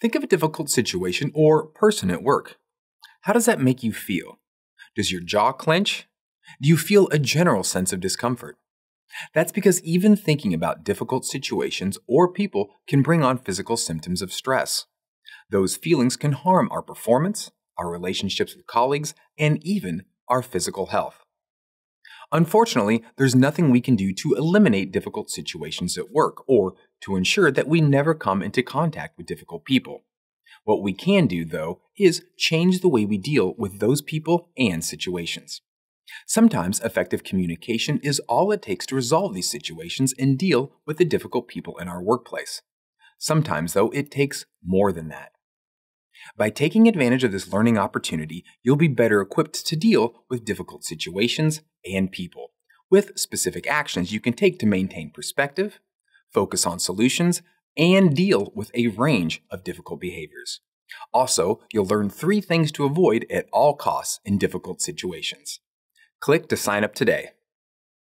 Think of a difficult situation or person at work. How does that make you feel? Does your jaw clench? Do you feel a general sense of discomfort? That's because even thinking about difficult situations or people can bring on physical symptoms of stress. Those feelings can harm our performance, our relationships with colleagues, and even our physical health. Unfortunately, there's nothing we can do to eliminate difficult situations at work or to ensure that we never come into contact with difficult people. What we can do, though, is change the way we deal with those people and situations. Sometimes effective communication is all it takes to resolve these situations and deal with the difficult people in our workplace. Sometimes, though, it takes more than that. By taking advantage of this learning opportunity, you'll be better equipped to deal with difficult situations and people, with specific actions you can take to maintain perspective, focus on solutions, and deal with a range of difficult behaviors. Also, you'll learn three things to avoid at all costs in difficult situations. Click to sign up today.